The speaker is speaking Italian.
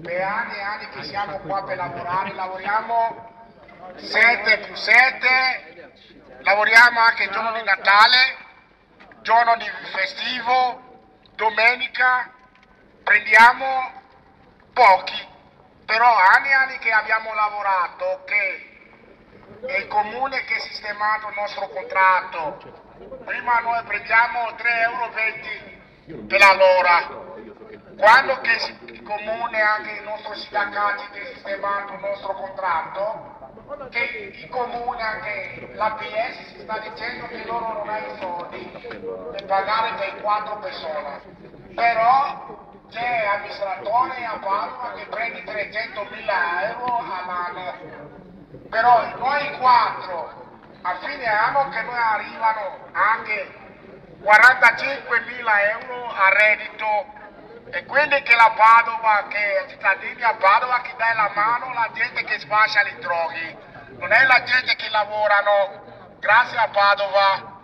per anni e anni che siamo qua per lavorare, lavoriamo 7 più 7, lavoriamo anche il giorno di Natale, giorno di festivo, domenica, prendiamo pochi, però anni e anni che abbiamo lavorato, che è il comune che ha sistemato il nostro contratto, prima noi prendiamo 3,20 euro per l'ora, quando che il comune, anche i nostri sindacati che ha sistemato il nostro contratto, che il comune, anche l'APS sta dicendo che loro non hanno i soldi per pagare per quattro persone, però c'è amministratore a Padova che prende 300 mila euro all'anno, però noi quattro a fine anno che noi arrivano anche 45 mila euro a reddito e quindi che la Padova, che i cittadini a Padova che dà la mano? Alla gente che sfascia le droghe, non è la gente che lavorano, grazie a Padova.